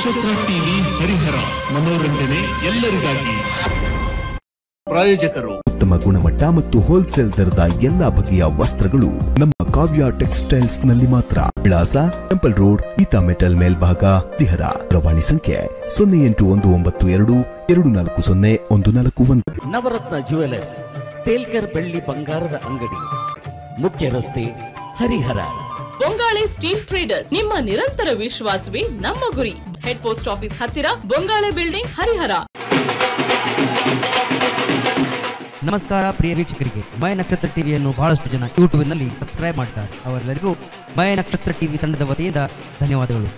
ನಕ್ಷತ್ರ ಟಿವಿ ಹರಿಹರ ಮನೋರಂಜನೆ ಎಲ್ಲರಿಗಾಗಿ. ಪ್ರಾಯೋಜಕರು. ಉತ್ತಮ ಗುಣಮಟ್ಟ ಮತ್ತು ಹೋಲ್ಸೇಲ್ ದರದ ಎಲ್ಲಾ ಬಗೆಯ ವಸ್ತ್ರಗಳು ನಮ್ಮ ಕಾವ್ಯ ಟೆಕ್ಸ್ಟೈಲ್ಸ್ನಲ್ಲಿ ಮಾತ್ರ. ವಿಳಾಸ ಟೆಂಪಲ್ ರೋಡ್ ಗೀತಾ ಮೆಟಲ್ ಮೇಲ್ಭಾಗ ಹರಿಹರ. ದೂರವಾಣಿ ಸಂಖ್ಯೆ ಸೊನ್ನೆ ಎಂಟು ಒಂದು ಒಂಬತ್ತು ಎರಡು ಎರಡು ನಾಲ್ಕು ಸೊನ್ನೆ ಒಂದು ನಾಲ್ಕು ಒಂದು. ನವರತ್ನ ಜುವೆಲರ್ಸ್ ತೇಲ್ಕರ್ ಬೆಳ್ಳಿ ಬಂಗಾರದ ಅಂಗಡಿ ಮುಖ್ಯ ರಸ್ತೆ ಹರಿಹರ. ಬೊಂಗಾಳಿ ಸ್ಟೀಲ್ ಟ್ರೇಡರ್ಸ್ ನಿಮ್ಮ ನಿರಂತರ ವಿಶ್ವಾಸವೇ ನಮ್ಮ ಗುರಿ. ಹೆಡ್ ಪೋಸ್ಟ್ ಆಫೀಸ್ ಹತ್ತಿರ, ಬೊಂಗಾಳೆ ಬಿಲ್ಡಿಂಗ್ ಹರಿಹರ. ನಮಸ್ಕಾರ, ಪ್ರಿಯ ವೀಕ್ಷಕರಿಗೆ. ಮಯ ನಕ್ಷತ್ರ ಟಿವಿಯನ್ನು ಬಹಳಷ್ಟು ಜನ ಯೂಟ್ಯೂಬ್ನಲ್ಲಿ ಸಬ್ಸ್ಕ್ರೈಬ್ ಮಾಡ್ತಾರೆ. ಅವರೆಲ್ಲರಿಗೂ ಮಯ ನಕ್ಷತ್ರ ಟಿವಿ ತಂಡದ ವತಿಯಿಂದ ಧನ್ಯವಾದಗಳು.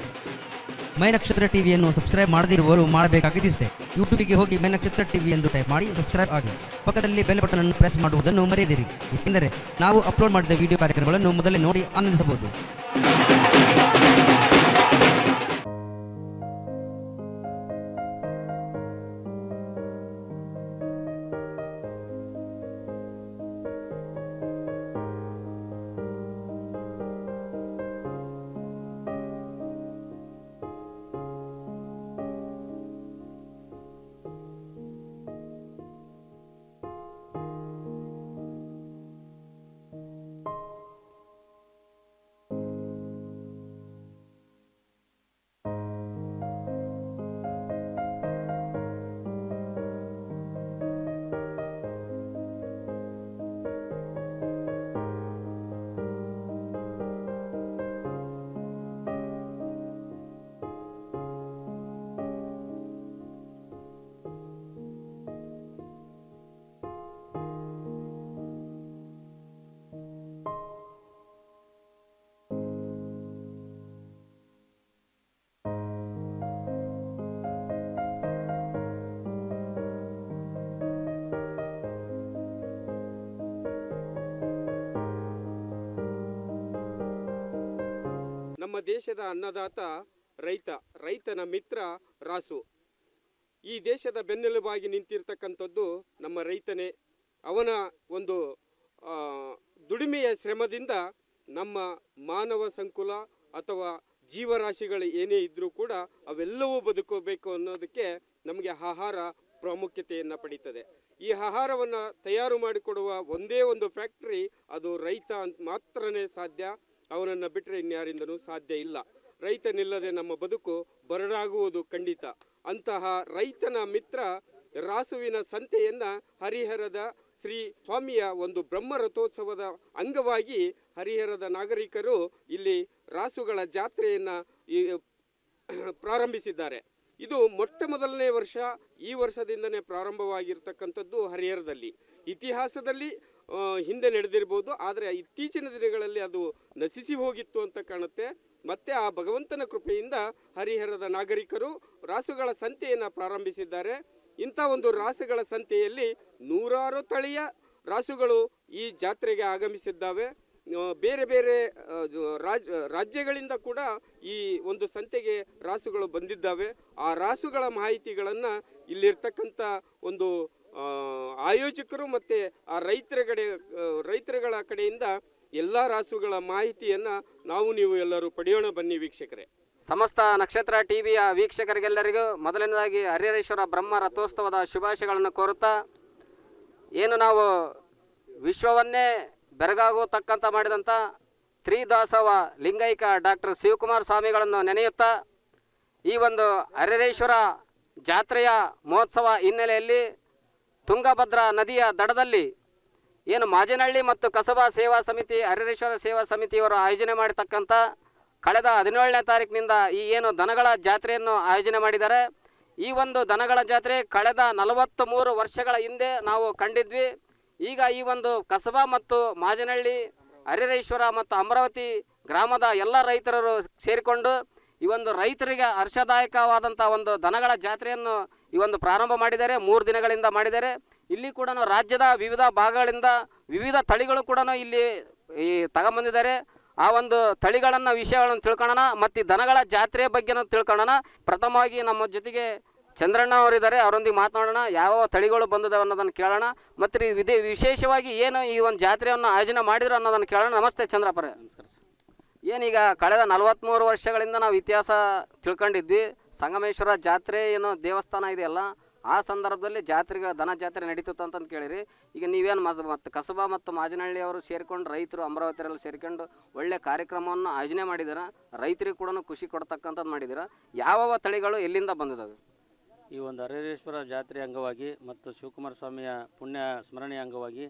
ಮಯ ನಕ್ಷತ್ರ ಟಿವಿಯನ್ನು ಸಬ್ಸ್ಕ್ರೈಬ್ ಮಾಡದಿರುವವರು ಮಾಡಬೇಕಾಗಿದ್ದಿಷ್ಟೇ. ಯೂಟ್ಯೂಬಿಗೆ ಹೋಗಿ ಮಯ ನಕ್ಷತ್ರ ಟಿವಿ ಎಂದು ಟೈಪ್ ಮಾಡಿ ಸಬ್ಸ್ಕ್ರೈಬ್ ಆಗಿ. ಪಕ್ಕದಲ್ಲಿ ಬೆಲ್ ಬಟನ್ ಅನ್ನು ಪ್ರೆಸ್ ಮಾಡುವುದನ್ನು ಮರೆಯದಿರಿ. ಏಕೆಂದರೆ ನಾವು ಅಪ್ಲೋಡ್ ಮಾಡಿದ ವಿಡಿಯೋ ಕಾರ್ಯಕ್ರಮಗಳನ್ನು ಮೊದಲೇ ನೋಡಿ ಆನಂದಿಸಬಹುದು. ನಮ್ಮ ದೇಶದ ಅನ್ನದಾತ ರೈತ, ರೈತನ ಮಿತ್ರ ರಾಸು. ಈ ದೇಶದ ಬೆನ್ನೆಲುಬಾಗಿ ನಿಂತಿರ್ತಕ್ಕಂಥದ್ದು ನಮ್ಮ ರೈತನೇ. ಅವನ ಒಂದು ದುಡಿಮೆಯ ಶ್ರಮದಿಂದ ನಮ್ಮ ಮಾನವ ಸಂಕುಲ ಅಥವಾ ಜೀವರಾಶಿಗಳು ಏನೇ ಇದ್ದರೂ ಕೂಡ ಅವೆಲ್ಲವೂ ಬದುಕಬೇಕು ಅನ್ನೋದಕ್ಕೆ ನಮಗೆ ಆಹಾರ ಪ್ರಾಮುಖ್ಯತೆಯನ್ನು ಪಡೀತದೆ. ಈ ಆಹಾರವನ್ನು ತಯಾರು ಮಾಡಿಕೊಡುವ ಒಂದೇ ಒಂದು ಫ್ಯಾಕ್ಟ್ರಿ ಅದು ರೈತ ಅಂತ ಮಾತ್ರನೇ ಸಾಧ್ಯ. ಅವನನ್ನು ಬಿಟ್ಟರೆ ಇನ್ಯಾರಿಂದನೂ ಸಾಧ್ಯ ಇಲ್ಲ. ರೈತನಿಲ್ಲದೆ ನಮ್ಮ ಬದುಕು ಬರಡಾಗುವುದು ಖಂಡಿತ. ಅಂತಹ ರೈತನ ಮಿತ್ರ ರಾಸುವಿನ ಸಂತೆಯನ್ನು ಹರಿಹರದ ಶ್ರೀ ಸ್ವಾಮಿಯ ಒಂದು ಬ್ರಹ್ಮ ರಥೋತ್ಸವದ ಅಂಗವಾಗಿ ಹರಿಹರದ ನಾಗರಿಕರು ಇಲ್ಲಿ ರಾಸುಗಳ ಜಾತ್ರೆಯನ್ನು ಪ್ರಾರಂಭಿಸಿದ್ದಾರೆ. ಇದು ಮೊಟ್ಟ ಮೊದಲನೇ ವರ್ಷ, ಈ ವರ್ಷದಿಂದನೇ ಪ್ರಾರಂಭವಾಗಿರ್ತಕ್ಕಂಥದ್ದು ಹರಿಹರದಲ್ಲಿ. ಇತಿಹಾಸದಲ್ಲಿ ಹಿಂದೆ ನಡೆದಿರ್ಬೋದು, ಆದರೆ ಇತ್ತೀಚಿನ ದಿನಗಳಲ್ಲಿ ಅದು ನಶಿಸಿ ಹೋಗಿತ್ತು ಅಂತ ಕಾಣುತ್ತೆ. ಮತ್ತೆ ಆ ಭಗವಂತನ ಕೃಪೆಯಿಂದ ಹರಿಹರದ ನಾಗರಿಕರು ರಾಸುಗಳ ಸಂತೆಯನ್ನು ಪ್ರಾರಂಭಿಸಿದ್ದಾರೆ. ಇಂಥ ಒಂದು ರಾಸುಗಳ ಸಂತೆಯಲ್ಲಿ ನೂರಾರು ತಳಿಯ ರಾಸುಗಳು ಈ ಜಾತ್ರೆಗೆ ಆಗಮಿಸಿದ್ದಾವೆ. ಬೇರೆ ಬೇರೆ ರಾಜ್, ರಾಜ್ಯಗಳಿಂದ ಕೂಡ ಈ ಒಂದು ಸಂತೆಗೆ ರಾಸುಗಳು ಬಂದಿದ್ದಾವೆ. ಆ ರಾಸುಗಳ ಮಾಹಿತಿಗಳನ್ನು ಇಲ್ಲಿರ್ತಕ್ಕಂಥ ಒಂದು ಆಯೋಜಕರು ಮತ್ತು ಆ ರೈತರ ಕಡೆ ರೈತರುಗಳ ಕಡೆಯಿಂದ ಎಲ್ಲ ರಾಸುಗಳ ಮಾಹಿತಿಯನ್ನು ನಾವು ನೀವು ಎಲ್ಲರೂ ಪಡೆಯೋಣ ಬನ್ನಿ ವೀಕ್ಷಕರೇ. ಸಮಸ್ತ ನಕ್ಷತ್ರ ಟಿವಿಯ ವೀಕ್ಷಕರಿಗೆಲ್ಲರಿಗೂ ಮೊದಲನೇದಾಗಿ ಹರಿಹರೇಶ್ವರ ಬ್ರಹ್ಮ ರಥೋತ್ಸವದ ಶುಭಾಶಯಗಳನ್ನು ಕೋರುತ್ತಾ, ಏನು ನಾವು ವಿಶ್ವವನ್ನೇ ಬೆರಗಾಗುತಕ್ಕಂಥ ಮಾಡಿದಂಥ ತ್ರಿದಾಸವ ಲಿಂಗೈಕ ಡಾಕ್ಟರ್ ಶಿವಕುಮಾರ್ ಸ್ವಾಮಿಗಳನ್ನು ನೆನೆಯುತ್ತಾ, ಈ ಒಂದು ಹರಿಹರೇಶ್ವರ ಜಾತ್ರೆಯ ಮಹೋತ್ಸವ ಹಿನ್ನೆಲೆಯಲ್ಲಿ ತುಂಗಭದ್ರಾ ನದಿಯ ದಡದಲ್ಲಿ ಏನು ಮಾಜನಹಳ್ಳಿ ಮತ್ತು ಕಸಬಾ ಸೇವಾ ಸಮಿತಿ ಹರಿರೇಶ್ವರ ಸೇವಾ ಸಮಿತಿಯವರು ಆಯೋಜನೆ ಮಾಡತಕ್ಕಂಥ ಕಳೆದ ಹದಿನೇಳನೇ ತಾರೀಕಿನಿಂದ ಈ ಏನು ದನಗಳ ಜಾತ್ರೆಯನ್ನು ಆಯೋಜನೆ ಮಾಡಿದ್ದಾರೆ. ಈ ಒಂದು ದನಗಳ ಜಾತ್ರೆ ಕಳೆದ ನಲವತ್ತು ಮೂರು ವರ್ಷಗಳ ಹಿಂದೆ ನಾವು ಕಂಡಿದ್ವಿ. ಈಗ ಈ ಒಂದು ಕಸಬಾ ಮತ್ತು ಮಾಜನಹಳ್ಳಿ ಹರಿರೇಶ್ವರ ಮತ್ತು ಅಮರಾವತಿ ಗ್ರಾಮದ ಎಲ್ಲ ರೈತರರು ಸೇರಿಕೊಂಡು ಈ ಒಂದು ರೈತರಿಗೆ ಹರ್ಷದಾಯಕವಾದಂಥ ಒಂದು ದನಗಳ ಜಾತ್ರೆಯನ್ನು ಈ ಒಂದು ಪ್ರಾರಂಭ ಮಾಡಿದ್ದಾರೆ, ಮೂರು ದಿನಗಳಿಂದ ಮಾಡಿದ್ದಾರೆ. ಇಲ್ಲಿ ಕೂಡ ರಾಜ್ಯದ ವಿವಿಧ ಭಾಗಗಳಿಂದ ವಿವಿಧ ತಳಿಗಳು ಕೂಡ ಇಲ್ಲಿ ಈ ತಗೊಂಬಂದಿದ್ದಾರೆ. ಆ ಒಂದು ತಳಿಗಳನ್ನು ವಿಷಯಗಳನ್ನು ತಿಳ್ಕೊಳ್ಳೋಣ, ಮತ್ತು ದನಗಳ ಜಾತ್ರೆಯ ಬಗ್ಗೆನೂ ತಿಳ್ಕೊಳ್ಳೋಣ. ಪ್ರಥಮವಾಗಿ ನಮ್ಮ ಜೊತೆಗೆ ಚಂದ್ರಣ್ಣ ಅವರಿದ್ದಾರೆ, ಅವರೊಂದಿಗೆ ಮಾತನಾಡೋಣ, ಯಾವ ತಳಿಗಳು ಬಂದಿದ್ದಾವೆ ಅನ್ನೋದನ್ನು ಕೇಳೋಣ. ಮತ್ತು ವಿಧಿ ವಿಶೇಷವಾಗಿ ಏನು ಈ ಒಂದು ಜಾತ್ರೆಯನ್ನು ಆಯೋಜನೆ ಮಾಡಿದ್ರು ಅನ್ನೋದನ್ನು ಕೇಳೋಣ. ನಮಸ್ತೆ ಚಂದ್ರಪ್ಪರೇ ಏನೀಗ ಕಳೆದ ನಲವತ್ತ್ಮೂರು ವರ್ಷಗಳಿಂದ ನಾವು ಇತಿಹಾಸ ತಿಳ್ಕೊಂಡಿದ್ವಿ. ಸಂಗಮೇಶ್ವರ ಜಾತ್ರೆ ಏನೋ ದೇವಸ್ಥಾನ ಇದೆಯಲ್ಲ, ಆ ಸಂದರ್ಭದಲ್ಲಿ ಜಾತ್ರೆಗಳ ದನ ಜಾತ್ರೆ ನಡೀತದೆ ಅಂತಂದು ಕೇಳಿರಿ. ಈಗ ನೀವೇನು ಮಸ ಮತ್ತು ಕಸಬಾ ಮತ್ತು ಮಾಜನಹಳ್ಳಿ ಅವರು ಸೇರಿಕೊಂಡು ರೈತರು ಅಮರಾವತಿಯಲ್ಲಿ ಸೇರಿಕೊಂಡು ಒಳ್ಳೆ ಕಾರ್ಯಕ್ರಮವನ್ನು ಆಯೋಜನೆ ಮಾಡಿದರ, ರೈತರಿಗೆ ಕೂಡ ಖುಷಿ ಕೊಡ್ತಕ್ಕಂಥದ್ದು ಮಾಡಿದ್ದೀರಾ ಯಾವ ತಳಿಗಳು ಎಲ್ಲಿಂದ ಬಂದಿದ್ದಾವೆ ಈ ಒಂದು ಹರೇಶ್ವರ ಜಾತ್ರೆ ಅಂಗವಾಗಿ ಮತ್ತು ಶಿವಕುಮಾರ ಸ್ವಾಮಿಯ ಪುಣ್ಯ ಸ್ಮರಣೆಯ ಅಂಗವಾಗಿ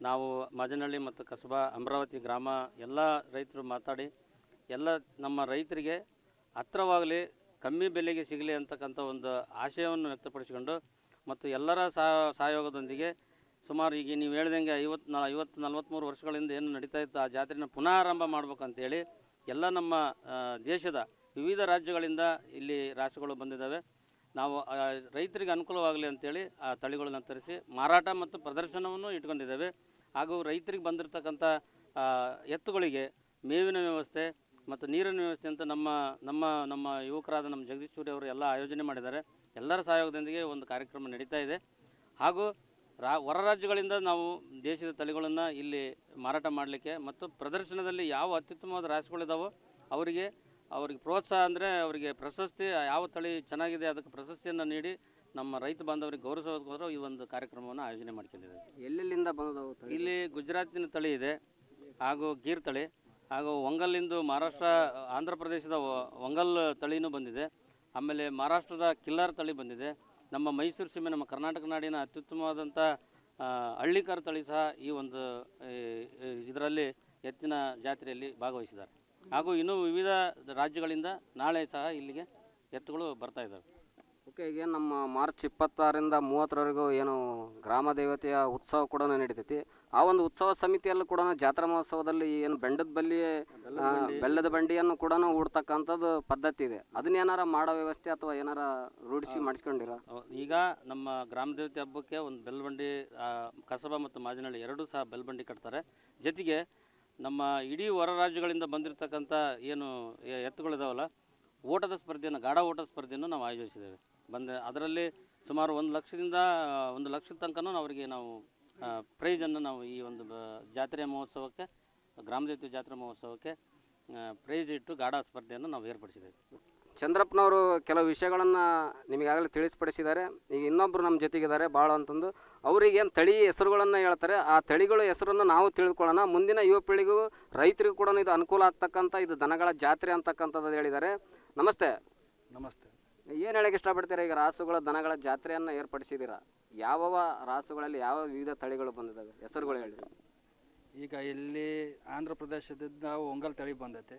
ನಾವು ಮಾಜನಹಳ್ಳಿ ಮತ್ತು ಕಸಬಾ, ಅಮರಾವತಿ ಗ್ರಾಮ ಎಲ್ಲ ರೈತರು ಮಾತಾಡಿ ಎಲ್ಲ ನಮ್ಮ ರೈತರಿಗೆ ಹತ್ರವಾಗಲಿ ಕಮ್ಮಿ ಬೆಲೆಗೆ ಸಿಗಲಿ ಅಂತಕ್ಕಂಥ ಒಂದು ಆಶಯವನ್ನು ವ್ಯಕ್ತಪಡಿಸಿಕೊಂಡು ಮತ್ತು ಎಲ್ಲರ ಸಹ ಸಹಯೋಗದೊಂದಿಗೆ ಸುಮಾರು ಈಗ ನೀವು ಹೇಳ್ದಂಗೆ ಐವತ್ತು ನಾ ಐವತ್ತು ನಲ್ವತ್ತ್ಮೂರು ವರ್ಷಗಳಿಂದ ಏನು ನಡೀತಾ ಇತ್ತು, ಆ ಜಾತ್ರೆನ ಪುನರಾರಂಭ ಮಾಡ್ಬೇಕಂತೇಳಿ ಎಲ್ಲ ನಮ್ಮ ದೇಶದ ವಿವಿಧ ರಾಜ್ಯಗಳಿಂದ ಇಲ್ಲಿ ರಾಸುಗಳು ಬಂದಿದ್ದಾವೆ. ನಾವು ರೈತರಿಗೆ ಅನುಕೂಲವಾಗಲಿ ಅಂತೇಳಿ ಆ ತಳಿಗಳನ್ನ ತರಿಸಿ ಮಾರಾಟ ಮತ್ತು ಪ್ರದರ್ಶನವನ್ನು ಇಟ್ಕೊಂಡಿದ್ದೇವೆ. ಹಾಗೂ ರೈತರಿಗೆ ಬಂದಿರತಕ್ಕಂಥ ಎತ್ತುಗಳಿಗೆ ಮೇವಿನ ವ್ಯವಸ್ಥೆ ಮತ್ತು ನೀರಿನ ವ್ಯವಸ್ಥೆ ಅಂತ ನಮ್ಮ ನಮ್ಮ ನಮ್ಮ ಯುವಕರಾದ ನಮ್ಮ ಜಗದೀಶ್ ಸೂರ್ಯ ಅವರು ಎಲ್ಲ ಆಯೋಜನೆ ಮಾಡಿದ್ದಾರೆ. ಎಲ್ಲರ ಸಹಯೋಗದೊಂದಿಗೆ ಒಂದು ಕಾರ್ಯಕ್ರಮ ನಡೀತಾ ಇದೆ. ಹಾಗೂ ರಾ ಹೊರ ರಾಜ್ಯಗಳಿಂದ ನಾವು ದೇಶದ ತಳಿಗಳನ್ನು ಇಲ್ಲಿ ಮಾರಾಟ ಮಾಡಲಿಕ್ಕೆ ಮತ್ತು ಪ್ರದರ್ಶನದಲ್ಲಿ ಯಾವ ಅತ್ಯುತ್ತಮವಾದ ರಾಸುಗಳಿದಾವೋ ಅವರಿಗೆ ಅವರಿಗೆ ಪ್ರೋತ್ಸಾಹ ಅಂದರೆ ಅವರಿಗೆ ಪ್ರಶಸ್ತಿ ಯಾವ ತಳಿ ಚೆನ್ನಾಗಿದೆ ಅದಕ್ಕೆ ಪ್ರಶಸ್ತಿಯನ್ನು ನೀಡಿ ನಮ್ಮ ರೈತ ಬಾಂಧವರಿಗೆ ಗೌರವಿಸೋದಕ್ಕೋಸ್ಕರ ಈ ಒಂದು ಕಾರ್ಯಕ್ರಮವನ್ನು ಆಯೋಜನೆ ಮಾಡ್ಕೊಂಡಿದ್ದಾರೆ. ಎಲ್ಲೆಲ್ಲಿಂದ ಬಂದವು ಇಲ್ಲಿ ಗುಜರಾತಿನ ತಳಿ ಇದೆ ಹಾಗೂ ಗೀರ್ ತಳಿ. ಹಾಗೂ ಒಂಗಲ್ಲಿಂದು ಮಹಾರಾಷ್ಟ್ರ, ಆಂಧ್ರ ಪ್ರದೇಶದ ಒಂಗಲ್ ತಳಿನೂ ಬಂದಿದೆ. ಆಮೇಲೆ ಮಹಾರಾಷ್ಟ್ರದ ಕಿಲ್ಲರ್ ತಳಿ ಬಂದಿದೆ. ನಮ್ಮ ಮೈಸೂರು ಸೀಮೆ, ನಮ್ಮ ಕರ್ನಾಟಕ ನಾಡಿನ ಅತ್ಯುತ್ತಮವಾದಂಥ ಹಳ್ಳಿಕರ್ ತಳಿ ಸಹ ಈ ಒಂದು ಇದರಲ್ಲಿ ಎತ್ತಿನ ಜಾತ್ರೆಯಲ್ಲಿ ಭಾಗವಹಿಸಿದ್ದಾರೆ. ಹಾಗೂ ಇನ್ನೂ ವಿವಿಧ ರಾಜ್ಯಗಳಿಂದ ನಾಳೆ ಸಹ ಇಲ್ಲಿಗೆ ಎತ್ತುಗಳು ಬರ್ತಾ ಇದ್ದಾವೆ. ಓಕೆ, ಈಗ ನಮ್ಮ ಮಾರ್ಚ್ ಇಪ್ಪತ್ತಾರರಿಂದ ಮೂವತ್ತರವರೆಗೂ ಏನು ಗ್ರಾಮ ದೇವತೆಯ ಉತ್ಸವ ಕೂಡ ನಡೀತೈತಿ. ಆ ಒಂದು ಉತ್ಸವ ಸಮಿತಿಯಲ್ಲೂ ಕೂಡ ಜಾತ್ರಾ ಮಹೋತ್ಸವದಲ್ಲಿ ಏನು ಬೆಂಡದ ಬಲ್ಲಿ ಬೆಲ್ಲದ ಬಂಡಿಯನ್ನು ಕೂಡ ಹೂಡ್ತಕ್ಕಂಥದ್ದು ಪದ್ಧತಿ ಇದೆ. ಅದನ್ನ ಏನಾರ ಮಾಡೋ ವ್ಯವಸ್ಥೆ ಅಥವಾ ಏನಾರ ರೂಢಿಸಿ ಮಾಡಿಸ್ಕೊಂಡಿರ? ಈಗ ನಮ್ಮ ಗ್ರಾಮ ದೇವತೆ ಹಬ್ಬಕ್ಕೆ ಒಂದು ಬೆಲ್ಬಂಡಿ ಬಂಡಿ ಕಸಬಾ ಮತ್ತು ಮಾಜಿನಹಳ್ಳಿ ಎರಡೂ ಸಹ ಬೆಲ್ಬಂಡಿ ಕಟ್ತಾರೆ. ಜೊತೆಗೆ ನಮ್ಮ ಇಡೀ ಹೊರ ರಾಜ್ಯಗಳಿಂದ ಬಂದಿರತಕ್ಕಂಥ ಏನು ಎತ್ತುಗಳಿದಾವಲ್ಲ ಓಟದ ಸ್ಪರ್ಧೆಯನ್ನು ಗಾಢ ಓಟದ ಸ್ಪರ್ಧೆಯನ್ನು ನಾವು ಆಯೋಜಿಸಿದ್ದೇವೆ. ಬಂದ ಅದರಲ್ಲಿ ಸುಮಾರು ಒಂದು ಲಕ್ಷದಿಂದ ಒಂದು ಲಕ್ಷದ ತನಕನೂ ಅವರಿಗೆ ನಾವು ಪ್ರೈಜನ್ನು ನಾವು ಈ ಒಂದು ಜಾತ್ರೆ ಮಹೋತ್ಸವಕ್ಕೆ ಗ್ರಾಮ ದೇವತೆ ಜಾತ್ರಾ ಮಹೋತ್ಸವಕ್ಕೆ ಪ್ರೈಜ್ ಇಟ್ಟು ಗಾಢ ಸ್ಪರ್ಧೆಯನ್ನು ನಾವು ಏರ್ಪಡಿಸಿದ್ದೇವೆ. ಚಂದ್ರಪ್ಪನವರು ಕೆಲವು ವಿಷಯಗಳನ್ನು ನಿಮಗಾಗಲೇ ತಿಳಿಸ್ಪಡಿಸಿದ್ದಾರೆ. ಈಗ ಇನ್ನೊಬ್ಬರು ನಮ್ಮ ಜೊತೆಗಿದ್ದಾರೆ ಭಾಳ ಅಂತಂದು. ಅವರಿಗೇನು ಏನು ತಳಿ ಹೆಸರುಗಳನ್ನು ಹೇಳ್ತಾರೆ ಆ ತಳಿಗಳ ಹೆಸರನ್ನು ನಾವು ತಿಳಿದುಕೊಳ್ಳೋಣ ಮುಂದಿನ ಯುವ ಪೀಳಿಗೆಗೂ ರೈತರಿಗೂ ಕೂಡ ಇದು ಅನುಕೂಲ ಆಗ್ತಕ್ಕಂಥ ಇದು ದನಗಳ ಜಾತ್ರೆ ಅಂತಕ್ಕಂಥದ್ದು ಹೇಳಿದ್ದಾರೆ. ನಮಸ್ತೆ. ನಮಸ್ತೆ. ಏನು ಹೇಳಕ್ಕೆ ಇಷ್ಟಪಡ್ತೀರಾ? ಈಗ ರಾಸುಗಳ ದನಗಳ ಜಾತ್ರೆಯನ್ನು ಏರ್ಪಡಿಸಿದ್ದೀರಾ? ಯಾವವ ರಾಸುಗಳಲ್ಲಿ ಯಾವ ವಿವಿಧ ತಳಿಗಳು ಬಂದಿದ್ದಾವೆ? ಹೆಸರುಗಳು ಹೇಳಿ. ಈಗ ಇಲ್ಲಿ ಆಂಧ್ರ ಪ್ರದೇಶದಿಂದ ಒಂಗಲ್ ತಳಿ ಬಂದೈತೆ.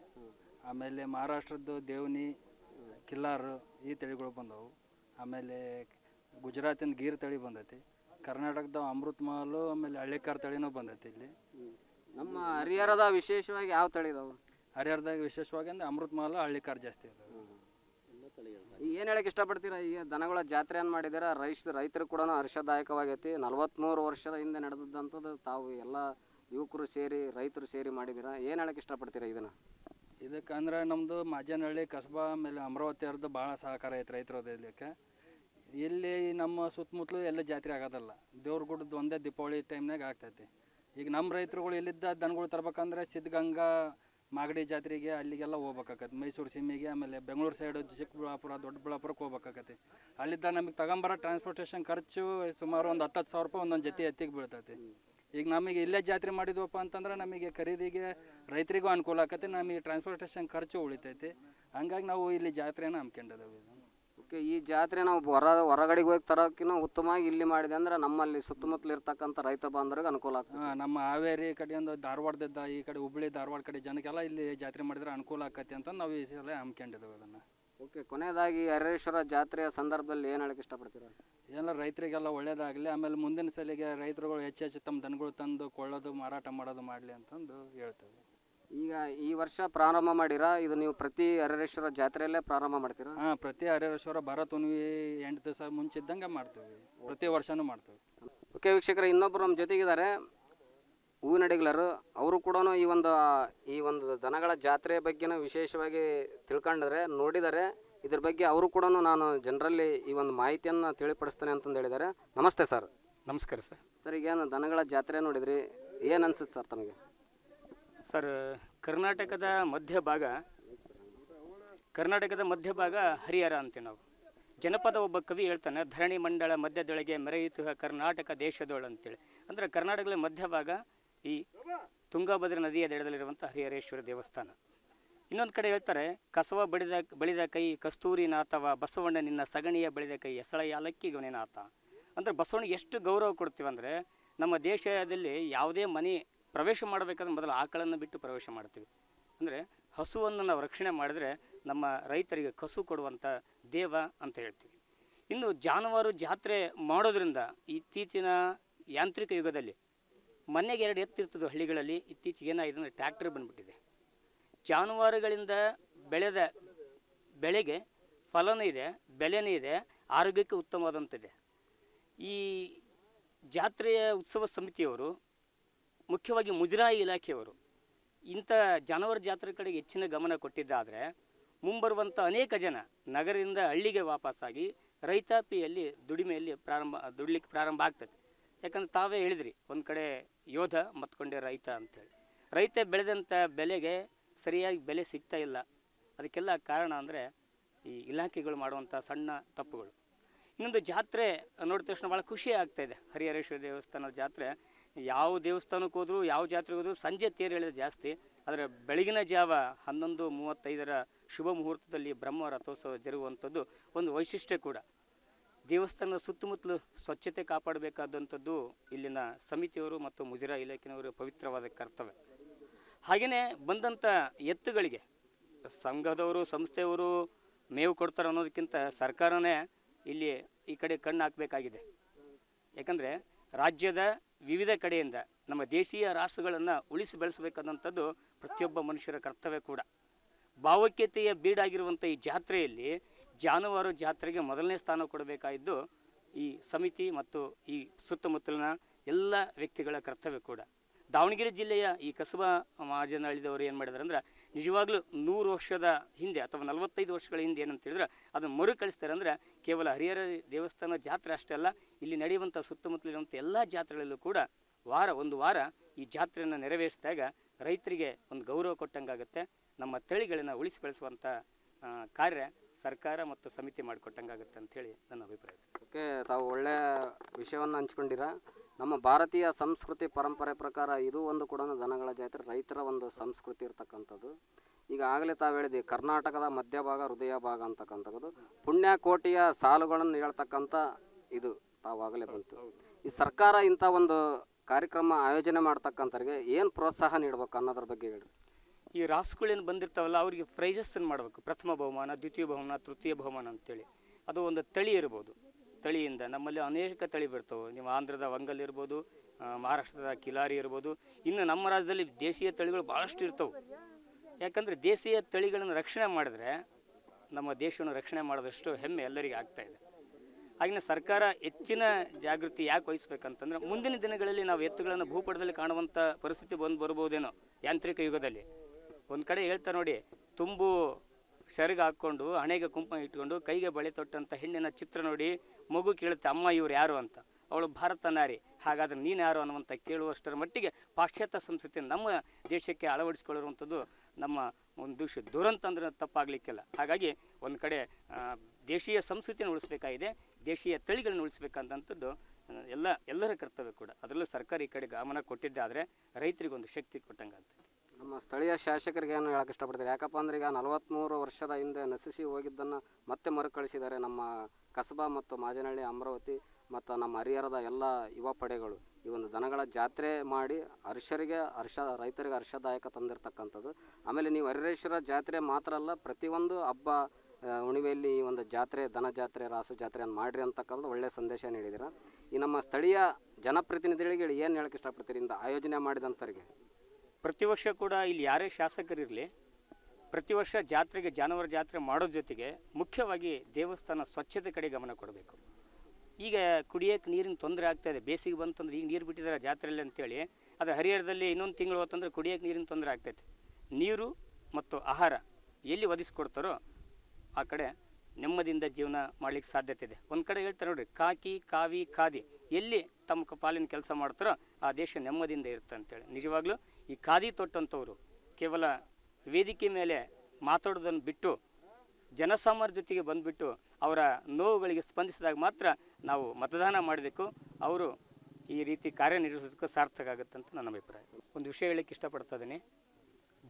ಆಮೇಲೆ ಮಹಾರಾಷ್ಟ್ರದ್ದು ದೇವನಿ ಕಿಲ್ಲಾರು ಈ ತಳಿಗಳು ಬಂದವು. ಆಮೇಲೆ ಗುಜರಾತಿನ ಗೀರ್ ತಳಿ ಬಂದೈತಿ. ಕರ್ನಾಟಕದ ಅಮೃತ್ ಮಹಲು ಆಮೇಲೆ ಹಳ್ಳಿಕಾರ್ ತಳಿನೂ ಬಂದೈತಿ ಇಲ್ಲಿ. ನಮ್ಮ ಹರಿಹರದ ವಿಶೇಷವಾಗಿ ಯಾವ ತಳಿ ಇದಾವೆ? ಹರಿಹರದಾಗ ವಿಶೇಷವಾಗಿ ಅಂದ್ರೆ ಅಮೃತ್ ಮಹಲು ಹಳ್ಳಿಕಾರ್ ಜಾಸ್ತಿ ಇದಾವೆ. ಏನು ಹೇಳಕ್ಕೆ ಇಷ್ಟಪಡ್ತೀರಾ? ಈಗ ದನಗಳ ಜಾತ್ರೆಯನ್ನು ಮಾಡಿದ್ದೀರಾ? ರೈಸ್ ರೈತರು ಕೂಡ ಹರ್ಷದಾಯಕವಾಗೈತಿ. ನಲವತ್ತ್ಮೂರು ವರ್ಷದ ಹಿಂದೆ ನಡೆದಂತದ್ದು ತಾವು ಎಲ್ಲ ಯುವಕರು ಸೇರಿ, ರೈತರು ಸೇರಿ ಮಾಡಿದಿರ ಏನು ಹೇಳಕ್ಕೆ ಇಷ್ಟಪಡ್ತೀರಾ ಇದನ್ನು? ಇದಕ್ಕಂದ್ರೆ ನಮ್ಮದು ಮಾಜನಹಳ್ಳಿ ಕಸಬಾ ಆಮೇಲೆ ಅಮರಾವತಿ ಅವ್ರದ್ದು ಭಾಳ ಸಹಕಾರ ಐತೆ ರೈತರು ಇದಕ್ಕೆ ಇಲ್ಲಿ ನಮ್ಮ ಸುತ್ತಮುತ್ತಲು ಎಲ್ಲ ಜಾತ್ರೆ ಆಗೋದಲ್ಲ. ದೇವ್ರ ಗುಡ್ಡದ ಒಂದೇ ದೀಪಾವಳಿ ಟೈಮ್ನಾಗ ಆಗ್ತೈತಿ. ಈಗ ನಮ್ಮ ರೈತರುಗಳು ಎಲ್ಲಿದ್ದ ದನಗಳು ತರ್ಬೇಕಂದ್ರೆ ಸಿದ್ಧಗಂಗಾ ಮಾಗಡಿ ಜಾತ್ರೆಗೆ ಅಲ್ಲಿಗೆಲ್ಲ ಹೋಗ್ಬೇಕಾಗತ್ತೆ ಮೈಸೂರು ಸೀಮೆಗೆ ಆಮೇಲೆ ಬೆಂಗಳೂರು ಸೈಡು ಚಿಕ್ಕಬಳ್ಳಾಪುರ, ದೊಡ್ಡಬಳ್ಳಾಪುರಕ್ಕೆ ಹೋಗ್ಬೇಕಾಗತ್ತೆ ಅಲ್ಲಿದ್ದ ನಮಗೆ ತಗೊಂಬರೋ ಟ್ರಾನ್ಸ್ಪೋರ್ಟೇಷನ್ ಖರ್ಚು ಸುಮಾರು ಒಂದು ಹತ್ತತ್ತು ಸಾವಿರ ರೂಪಾಯಿ ಒಂದೊಂದು ಜೊತೆ ಎತ್ತಿಗೆ ಬೀಳ್ತೈತಿ. ಈಗ ನಮಗೆ ಇಲ್ಲೇ ಜಾತ್ರೆ ಮಾಡಿದ್ವಪ್ಪ ಅಂತಂದ್ರೆ ನಮಗೆ ಖರೀದಿಗೆ ರೈತರಿಗೂ ಅನುಕೂಲ ಆಕತಿ ನಮಗೆ ಟ್ರಾನ್ಸ್ಪೋರ್ಟೇಷನ್ ಖರ್ಚು ಉಳಿತೈತಿ. ಹಂಗಾಗಿ ನಾವು ಇಲ್ಲಿ ಜಾತ್ರೆನ ಹಮ್ಮಿಕೊಂಡಿದ್ದೇವೆ ಓಕೆ ಈ ಜಾತ್ರೆ ನಾವು ಹೊರ ಹೊರಗಡೆಗೆ ಹೋಗಿ ತರೋಕ್ಕಿಂತ ಉತ್ತಮವಾಗಿ ಇಲ್ಲಿ ಮಾಡಿದೆ ಅಂದ್ರೆ ನಮ್ಮಲ್ಲಿ ಸುತ್ತಮುತ್ತಲು ಇರ್ತಕ್ಕಂಥ ರೈತ ಬಾಂಧವರಿಗೆ ಅನುಕೂಲ ಆಗ್ತದೆ. ನಮ್ಮ ಹಾವೇರಿ ಕಡೆಯಿಂದ ಧಾರವಾಡದಿಂದ ಈ ಕಡೆ ಹುಬ್ಳಿ ಧಾರವಾಡ ಕಡೆ ಜನಕ್ಕೆಲ್ಲ ಇಲ್ಲಿ ಜಾತ್ರೆ ಮಾಡಿದ್ರೆ ಅನುಕೂಲ ಆಕತಿ ಅಂತ ನಾವು ಈ ಸಲ ಹಮ್ಮಿಕೊಂಡಿದ್ದೇವೆ ಅದನ್ನು. ಓಕೆ ಕೊನೆಯದಾಗಿ ಹರೇಶ್ವರ ಜಾತ್ರೆಯ ಸಂದರ್ಭದಲ್ಲಿ ಏನು ಹೇಳಕ್ಕೆ ಇಷ್ಟಪಡ್ತೀರ? ಏನಾರ ರೈತರಿಗೆಲ್ಲ ಒಳ್ಳೇದಾಗಲಿ ಆಮೇಲೆ ಮುಂದಿನ ಸಲಿಗೆ ರೈತರುಗಳು ಹೆಚ್ಚು ಹೆಚ್ಚು ತಮ್ಮ ದನಗಳು ತಂದು ಕೊಳ್ಳೋದು ಮಾರಾಟ ಮಾಡೋದು ಮಾಡಲಿ ಅಂತಂದು ಹೇಳ್ತೇವೆ. ಈಗ ಈ ವರ್ಷ ಪ್ರಾರಂಭ ಮಾಡಿರಾ? ಇದು ನೀವು ಪ್ರತಿ ಹರೇಶ್ವರ ಜಾತ್ರೆಯಲ್ಲೇ ಪ್ರಾರಂಭ ಮಾಡ್ತೀರಾ? ಹಾಂ ಪ್ರತಿ ಹರಿಹರೇಶ್ವರ ಭಾರತ ಹುಣ್ಣಿಮೆ ಎಂಟು ದಿವಸ ಮುಂಚಿದ್ದಂಗೆ ಮಾಡ್ತೀವಿ. ಪ್ರತಿ ವರ್ಷನೂ ಮಾಡ್ತೀವಿ. ಓಕೆ ವೀಕ್ಷಕರ ಇನ್ನೊಬ್ಬರು ನಮ್ಮ ಜೊತೆಗಿದ್ದಾರೆ. ಹೂವಿನಡಿಗಲರು ಅವರು ಕೂಡ ಈ ಒಂದು ಈ ಒಂದು ದನಗಳ ಜಾತ್ರೆ ಬಗ್ಗೆನೂ ವಿಶೇಷವಾಗಿ ತಿಳ್ಕೊಂಡಿದ್ದಾರೆ ನೋಡಿದ್ದಾರೆ ಇದ್ರ ಬಗ್ಗೆ ಅವರು ಕೂಡ ನಾನು ಜನರಲ್ಲಿ ಈ ಒಂದು ಮಾಹಿತಿಯನ್ನು ತಿಳಿಪಡಿಸ್ತೇನೆ ಅಂತಂದು ಹೇಳಿದ್ದಾರೆ. ನಮಸ್ತೆ ಸರ್. ನಮಸ್ಕಾರ ಸರ್. ಸರ್ ಈಗೇನು ದನಗಳ ಜಾತ್ರೆ ನೋಡಿದ್ರಿ ಏನು ಅನ್ಸುತ್ತೆ ಸರ್ ತಮಗೆ? ಸರ್, ಕರ್ನಾಟಕದ ಮಧ್ಯಭಾಗ ಕರ್ನಾಟಕದ ಮಧ್ಯಭಾಗ ಹರಿಹರ ಅಂತೀವಿ ನಾವು. ಜನಪದ ಒಬ್ಬ ಕವಿ ಹೇಳ್ತಾನೆ, ಧರಣಿ ಮಂಡಳ ಮಧ್ಯದೊಳಗೆ ಮೆರೆಯಿತು ಕರ್ನಾಟಕ ದೇಶದೊಳ ಅಂತೇಳಿ. ಅಂದರೆ ಕರ್ನಾಟಕದ ಮಧ್ಯಭಾಗ ಈ ತುಂಗಭದ್ರ ನದಿಯ ದಡದಲ್ಲಿರುವಂಥ ಹರಿಹರೇಶ್ವರ ದೇವಸ್ಥಾನ. ಇನ್ನೊಂದು ಕಡೆ ಹೇಳ್ತಾರೆ, ಕಸವ ಬಡಿದ, ಬಳಿದ ಕೈ ಕಸ್ತೂರಿ ನಾಥವ, ಬಸವಣ್ಣ ನಿನ್ನ ಸಗಣಿಯ ಬೆಳೆದ ಕೈ ಎಸಳ ಯಾಲಕ್ಕಿ ನಾಥ. ಅಂದರೆ ಬಸವಣ್ಣ ಎಷ್ಟು ಗೌರವ ಕೊಡ್ತೀವಿ ಅಂದರೆ ನಮ್ಮ ದೇಶದಲ್ಲಿ ಯಾವುದೇ ಮನೆ ಪ್ರವೇಶ ಮಾಡಬೇಕಾದ್ರೆ ಮೊದಲು ಆಕಳನ್ನು ಬಿಟ್ಟು ಪ್ರವೇಶ ಮಾಡ್ತೀವಿ. ಅಂದರೆ ಹಸುವನ್ನು ನಾವು ರಕ್ಷಣೆ ಮಾಡಿದರೆ ನಮ್ಮ ರೈತರಿಗೆ ಕಸು ಕೊಡುವಂಥ ದೇವ ಅಂತ ಹೇಳ್ತೀವಿ. ಇನ್ನು ಜಾನುವಾರು ಜಾತ್ರೆ ಮಾಡೋದ್ರಿಂದ ಇತ್ತೀಚಿನ ಯಾಂತ್ರಿಕ ಯುಗದಲ್ಲಿ ಮನೆಗೆ ಎರಡು ಎತ್ತಿರ್ತದೆ ಹಳ್ಳಿಗಳಲ್ಲಿ, ಇತ್ತೀಚೆಗೆ ಏನಾಗಿದೆ ಅಂದರೆ ಟ್ರ್ಯಾಕ್ಟರ್ ಬಂದುಬಿಟ್ಟಿದೆ. ಜಾನುವಾರುಗಳಿಂದ ಬೆಳೆದ ಬೆಳೆಗೆ ಫಲನೂ ಇದೆ, ಬೆಲೆನೂ ಇದೆ, ಆರೋಗ್ಯಕ್ಕೆ ಉತ್ತಮವಾದಂತಿದೆ ಈ ಜಾತ್ರೆಯ ಉತ್ಸವ ಸಮಿತಿಯವರು ಮುಖ್ಯವಾಗಿ ಮುಜರಾಯಿ ಇಲಾಖೆಯವರು ಇಂಥ ಜಾನುವಾರು ಜಾತ್ರೆ ಕಡೆಗೆ ಹೆಚ್ಚಿನ ಗಮನ ಕೊಟ್ಟಿದ್ದಾದರೆ ಮುಂಬರುವಂಥ ಅನೇಕ ಜನ ನಗರದಿಂದ ಹಳ್ಳಿಗೆ ವಾಪಸ್ಸಾಗಿ ರೈತಾಪಿಯಲ್ಲಿ ದುಡಿಮೆಯಲ್ಲಿ ಪ್ರಾರಂಭ, ದುಡಿಲಿಕ್ಕೆ ಪ್ರಾರಂಭ ಆಗ್ತದೆ. ಯಾಕಂದ್ರೆ ತಾವೇ ಹೇಳಿದ್ರಿ, ಒಂದು ಕಡೆ ಯೋಧ ಮತ್ಕೊಂಡೆ ರೈತ ಅಂತೇಳಿ ರೈತ ಬೆಳೆದಂಥ ಬೆಲೆಗೆ ಸರಿಯಾಗಿ ಬೆಲೆ ಸಿಗ್ತಾ ಇಲ್ಲ. ಅದಕ್ಕೆಲ್ಲ ಕಾರಣ ಅಂದರೆ ಈ ಇಲಾಖೆಗಳು ಮಾಡುವಂಥ ಸಣ್ಣ ತಪ್ಪುಗಳು. ಇನ್ನೊಂದು ಜಾತ್ರೆ ನೋಡಿದ ತಕ್ಷಣ ಭಾಳ ಖುಷಿ ಆಗ್ತಾಯಿದೆ ಹರಿಹರೇಶ್ವರ ದೇವಸ್ಥಾನದ ಜಾತ್ರೆ ಯಾವ ದೇವಸ್ಥಾನಕ್ಕೆ ಹೋದ್ರು, ಯಾವ ಜಾತ್ರೆಗೆ ಹೋದ್ರು ಸಂಜೆ ತೇರು ಹೇಳಿದ್ರೆ ಜಾಸ್ತಿ. ಆದರೆ ಬೆಳಗಿನ ಜಾವ ಹನ್ನೊಂದು ಮೂವತ್ತೈದರ ಶುಭ ಮುಹೂರ್ತದಲ್ಲಿ ಬ್ರಹ್ಮ ರಥೋತ್ಸವ ಜರುಗುವಂಥದ್ದು ಒಂದು ವೈಶಿಷ್ಟ್ಯ ಕೂಡ. ದೇವಸ್ಥಾನದ ಸುತ್ತಮುತ್ತಲು ಸ್ವಚ್ಛತೆ ಕಾಪಾಡಬೇಕಾದಂಥದ್ದು ಇಲ್ಲಿನ ಸಮಿತಿಯವರು ಮತ್ತು ಮುಜರಾ ಇಲಾಖೆಯವರು ಪವಿತ್ರವಾದ ಕರ್ತವ್ಯ. ಹಾಗೆಯೇ ಬಂದಂಥ ಎತ್ತುಗಳಿಗೆ ಸಂಘದವರು, ಸಂಸ್ಥೆಯವರು ಮೇವು ಕೊಡ್ತಾರೆ ಅನ್ನೋದಕ್ಕಿಂತ ಸರ್ಕಾರನೇ ಇಲ್ಲಿ ಈ ಕಡೆ ಕಣ್ಣು ಹಾಕಬೇಕಾಗಿದೆ. ಯಾಕಂದರೆ ರಾಜ್ಯದ ವಿವಿಧ ಕಡೆಯಿಂದ ನಮ್ಮ ದೇಶೀಯ ರಾಷ್ಟ್ರಗಳನ್ನು ಉಳಿಸಿ ಬೆಳೆಸಬೇಕಾದಂಥದ್ದು ಪ್ರತಿಯೊಬ್ಬ ಮನುಷ್ಯರ ಕರ್ತವ್ಯ ಕೂಡ. ಭಾವೈಕ್ಯತೆಯ ಬೀಡಾಗಿರುವಂಥ ಈ ಜಾತ್ರೆಯಲ್ಲಿ ಜಾನುವಾರು ಜಾತ್ರೆಗೆ ಮೊದಲನೇ ಸ್ಥಾನ ಕೊಡಬೇಕಾಗಿದ್ದು ಈ ಸಮಿತಿ ಮತ್ತು ಈ ಸುತ್ತಮುತ್ತಲಿನ ಎಲ್ಲ ವ್ಯಕ್ತಿಗಳ ಕರ್ತವ್ಯ ಕೂಡ. ದಾವಣಗೆರೆ ಜಿಲ್ಲೆಯ ಈ ಕಸಬಾ ಮಹಾಜನಹಳ್ಳಿದವರು ಏನು ಮಾಡಿದಾರೆ ಅಂದ್ರೆ ನಿಜವಾಗ್ಲೂ ನೂರು ವರ್ಷದ ಹಿಂದೆ ಅಥವಾ ನಲವತ್ತೈದು ವರ್ಷಗಳ ಹಿಂದೆ ಏನಂತ ಹೇಳಿದ್ರೆ ಅದನ್ನು ಮರುಕಳಿಸ್ತಾರೆ ಅಂದ್ರೆ ಕೇವಲ ಹರಿಹರ ದೇವಸ್ಥಾನ ಜಾತ್ರೆ ಅಷ್ಟೇ ಅಲ್ಲ, ಇಲ್ಲಿ ನಡೆಯುವಂಥ ಸುತ್ತಮುತ್ತಲಿರುವಂಥ ಎಲ್ಲ ಜಾತ್ರೆಗಳಲ್ಲೂ ಕೂಡ ವಾರ, ಒಂದು ವಾರ ಈ ಜಾತ್ರೆಯನ್ನು ನೆರವೇರಿಸಿದಾಗ ರೈತರಿಗೆ ಒಂದು ಗೌರವ ಕೊಟ್ಟಂಗಾಗುತ್ತೆ, ನಮ್ಮ ತಳಿಗಳನ್ನು ಉಳಿಸಿ ಬೆಳೆಸುವಂಥ ಕಾರ್ಯ ಸರ್ಕಾರ ಮತ್ತು ಸಮಿತಿ ಮಾಡಿಕೊಟ್ಟಂಗಾಗುತ್ತೆ ಅಂತೇಳಿ ನನ್ನ ಅಭಿಪ್ರಾಯ. ಓಕೆ, ತಾವು ಒಳ್ಳೆಯ ವಿಷಯವನ್ನು ಹಂಚ್ಕೊಂಡಿರ? ನಮ್ಮ ಭಾರತೀಯ ಸಂಸ್ಕೃತಿ ಪರಂಪರೆ ಪ್ರಕಾರ ಇದು ಒಂದು ಕೂಡ ದನಗಳ ಜಾತ್ರೆ, ರೈತರ ಒಂದು ಸಂಸ್ಕೃತಿ ಇರ್ತಕ್ಕಂಥದ್ದು. ಈಗ ಆಗಲೇ ತಾವು ಹೇಳಿದ್ವಿ, ಕರ್ನಾಟಕದ ಮಧ್ಯಭಾಗ ಹೃದಯ ಭಾಗ ಅಂತಕ್ಕಂಥದ್ದು. ಪುಣ್ಯಕೋಟಿಯ ಸಾಲುಗಳನ್ನು ಹೇಳ್ತಕ್ಕಂಥ ಇದು ತಾವಾಗಲೇ ಬಂತು. ಈ ಸರ್ಕಾರ ಇಂಥ ಒಂದು ಕಾರ್ಯಕ್ರಮ ಆಯೋಜನೆ ಮಾಡ್ತಕ್ಕಂಥವ್ರಿಗೆ ಏನು ಪ್ರೋತ್ಸಾಹ ನೀಡಬೇಕು ಅನ್ನೋದ್ರ ಬಗ್ಗೆ ಹೇಳಿ ಈ ರಾಸುಗಳೇನು ಬಂದಿರ್ತಾವಲ್ಲ, ಅವರಿಗೆ ಪ್ರೈಜಸ್ಸನ್ನು ಮಾಡಬೇಕು. ಪ್ರಥಮ ಬಹುಮಾನ, ದ್ವಿತೀಯ ಬಹುಮಾನ, ತೃತೀಯ ಬಹುಮಾನ ಅಂತೇಳಿ. ಅದು ಒಂದು ತಳಿ ಇರ್ಬೋದು. ತಳಿಯಿಂದ ನಮ್ಮಲ್ಲಿ ಅನೇಕ ತಳಿ ಬರ್ತವೆ. ನಿಮ್ಮ ಆಂಧ್ರದ ವಂಗಲ್ ಇರ್ಬೋದು ಮಹಾರಾಷ್ಟ್ರದ ಕಿಲಾರಿ ಇರ್ಬೋದು, ಇನ್ನು ನಮ್ಮ ರಾಜ್ಯದಲ್ಲಿ ದೇಶೀಯ ತಳಿಗಳು ಭಾಳಷ್ಟು ಇರ್ತವೆ. ಯಾಕಂದರೆ ದೇಶೀಯ ತಳಿಗಳನ್ನು ರಕ್ಷಣೆ ಮಾಡಿದ್ರೆ ನಮ್ಮ ದೇಶವನ್ನು ರಕ್ಷಣೆ ಮಾಡೋದಷ್ಟು ಹೆಮ್ಮೆ ಎಲ್ಲರಿಗೆ ಆಗ್ತಾ ಇದೆ. ಆಗಿನ ಸರ್ಕಾರ ಹೆಚ್ಚಿನ ಜಾಗೃತಿ ಯಾಕೆ ವಹಿಸ್ಬೇಕಂತಂದ್ರೆ, ಮುಂದಿನ ದಿನಗಳಲ್ಲಿ ನಾವು ಎತ್ತುಗಳನ್ನು ಭೂಪಟದಲ್ಲಿ ಕಾಣುವಂಥ ಪರಿಸ್ಥಿತಿ ಬಂದು ಬರ್ಬೋದೇನೋ ಯಾಂತ್ರಿಕ ಯುಗದಲ್ಲಿ. ಒಂದು ಕಡೆ ಹೇಳ್ತಾರೆ ನೋಡಿ, ತುಂಬು ಸೆರಗ ಹಾಕ್ಕೊಂಡು ಹಣೆಗೆ ಕುಂಕುಮ ಇಟ್ಕೊಂಡು, ಕೈಗೆ ಬಳೆ ತೊಟ್ಟಂಥ ಹೆಣ್ಣಿನ ಚಿತ್ರ ನೋಡಿ ಮಗು ಕೇಳುತ್ತೆ ಅಮ್ಮ ಇವ್ರು ಯಾರು ಅಂತ? ಅವಳು ಭಾರತ ನಾರಿ ಹಾಗಾದ್ರೆ ನೀನು ಯಾರು ಅನ್ನುವಂಥ ಕೇಳುವಷ್ಟರ ಮಟ್ಟಿಗೆ ಪಾಶ್ಚಾತ್ಯ ಸಂಸ್ಕೃತಿ ನಮ್ಮ ದೇಶಕ್ಕೆ ಅಳವಡಿಸಿಕೊಳ್ಳಿರುವಂಥದ್ದು ನಮ್ಮ ಒಂದು ದುಷ ದುರಂತ ಅಂದ್ರೆ ತಪ್ಪಾಗಲಿಕ್ಕಿಲ್ಲ. ಹಾಗಾಗಿ ಒಂದು ಕಡೆ ದೇಶೀಯ ಸಂಸ್ಕೃತಿಯನ್ನು ಉಳಿಸ್ಬೇಕಾಗಿದೆ ದೇಶೀಯ ತಳಿಗಳನ್ನು ಉಳಿಸ್ಬೇಕಂತಂಥದ್ದು ಆ, ಎಲ್ಲ ಎಲ್ಲರ ಕರ್ತವ್ಯ ಕೂಡ. ಅದರಲ್ಲೂ ಸರ್ಕಾರ ಈ ಕಡೆ ಗಮನ ಕೊಟ್ಟಿದ್ದಾದರೆ ರೈತರಿಗೊಂದು ಶಕ್ತಿ ಕೊಟ್ಟಂಗಾಗ್ತದೆ. ನಮ್ಮ ಸ್ಥಳೀಯ ಶಾಸಕರಿಗೆ ಏನು ಹೇಳಕ್ಕೆ ಇಷ್ಟಪಡ್ತಾರೆ? ಯಾಕಪ್ಪ ಅಂದ್ರೆ ಈಗ ನಲವತ್ತ್ಮೂರು ವರ್ಷದ ಹಿಂದೆ ನಶಿಸಿ ಹೋಗಿದ್ದನ್ನು ಮತ್ತೆ ಮರುಕಳಿಸಿದ್ದಾರೆ ನಮ್ಮ ಕಸಬಾ ಮತ್ತು ಮಾಜನಹಳ್ಳಿ ಅಮರಾವತಿ ಮತ್ತು ನಮ್ಮ ಹರಿಹರದ ಎಲ್ಲ ಯುವ ಪಡೆಗಳು. ಈ ಒಂದು ದನಗಳ ಜಾತ್ರೆ ಮಾಡಿ ಹರ್ಷರಿಗೆ ಹರ್ಷ ರೈತರಿಗೆ ಹರ್ಷದಾಯಕ ತಂದಿರತಕ್ಕಂಥದ್ದು. ಆಮೇಲೆ ನೀವು ಹರಿಹರೇಶ್ವರ ಜಾತ್ರೆ ಮಾತ್ರ ಅಲ್ಲ, ಪ್ರತಿಯೊಂದು ಹಬ್ಬ ಉಣಿವೆಯಲ್ಲಿ ಈ ಒಂದು ಜಾತ್ರೆ, ದನ ಜಾತ್ರೆ, ರಾಸು ಜಾತ್ರೆಯನ್ನು ಮಾಡಿರಿ ಅಂತಕ್ಕಂಥದ್ದು ಒಳ್ಳೆಯ ಸಂದೇಶ ನೀಡಿದ್ದೀರ. ಈ ನಮ್ಮ ಸ್ಥಳೀಯ ಜನಪ್ರತಿನಿಧಿಗಳಿಗೆ ಏನು ಹೇಳಕ್ಕೆ ಇಷ್ಟಪಡ್ತೀರಿ? ಇಂದ ಆಯೋಜನೆ ಮಾಡಿದಂಥವ್ರಿಗೆ ಪ್ರತಿ ವರ್ಷ ಕೂಡ ಇಲ್ಲಿ ಯಾರೇ ಶಾಸಕರಿರಲಿ, ಪ್ರತಿ ವರ್ಷ ಜಾತ್ರೆಗೆ ಜಾನುವಾರು ಜಾತ್ರೆ ಮಾಡೋ ಜೊತೆಗೆ ಮುಖ್ಯವಾಗಿ ದೇವಸ್ಥಾನ ಸ್ವಚ್ಛತೆ ಕಡೆ ಗಮನ ಕೊಡಬೇಕು. ಈಗ ಕುಡಿಯೋಕ್ಕೆ ನೀರಿನ ತೊಂದರೆ ಆಗ್ತಾ ಇದೆ, ಬೇಸಿಗೆ ಬಂತಂದ್ರೆ ಈಗ ನೀರು ಬಿಟ್ಟಿದ್ದಾರೆ ಜಾತ್ರೆಯಲ್ಲಿ ಅಂತೇಳಿ, ಅದು ಹರಿಹರದಲ್ಲಿ ಇನ್ನೊಂದು ತಿಂಗಳು ಹೋತಂದ್ರೆ ಕುಡಿಯೋಕ್ಕೆ ನೀರಿನ ತೊಂದರೆ ಆಗ್ತೈತೆ. ನೀರು ಮತ್ತು ಆಹಾರ ಎಲ್ಲಿ ಒದಗಿಸ್ಕೊಡ್ತಾರೋ ಆ ಕಡೆ ನೆಮ್ಮದಿಯಿಂದ ಜೀವನ ಮಾಡ್ಲಿಕ್ಕೆ ಸಾಧ್ಯತೆ ಇದೆ. ಒಂದು ಕಡೆ ಹೇಳ್ತಾರೆ ನೋಡಿರಿ, ಕಾಕಿ, ಕಾವಿ, ಖಾದಿ ಎಲ್ಲಿ ತಮ್ಮ ಪಾಲಿನ ಕೆಲಸ ಮಾಡ್ತಾರೋ ಆ ದೇಶ ನೆಮ್ಮದಿಯಿಂದ ಇರುತ್ತೆ ಅಂತೇಳಿ. ನಿಜವಾಗ್ಲೂ ಈ ಖಾದಿ ತೊಟ್ಟಂಥವರು ಕೇವಲ ವೇದಿಕೆ ಮೇಲೆ ಮಾತಾಡೋದನ್ನು ಬಿಟ್ಟು ಜನಸಾಮಾನ್ಯರ ಜೊತೆಗೆ ಬಂದುಬಿಟ್ಟು ಅವರ ನೋವುಗಳಿಗೆ ಸ್ಪಂದಿಸಿದಾಗ ಮಾತ್ರ ನಾವು ಮತದಾನ ಮಾಡಬೇಕು ಅವರು ಈ ರೀತಿ ಕಾರ್ಯನಿರ್ವಹಿಸೋದಕ್ಕೆ ಸಾರ್ಥಕ ಆಗುತ್ತೆ ಅಂತ ನನ್ನ ಅಭಿಪ್ರಾಯ. ಒಂದು ವಿಷಯ ಹೇಳಕ್ಕೆ ಇಷ್ಟಪಡ್ತಾ ಇದ್ದೀನಿ.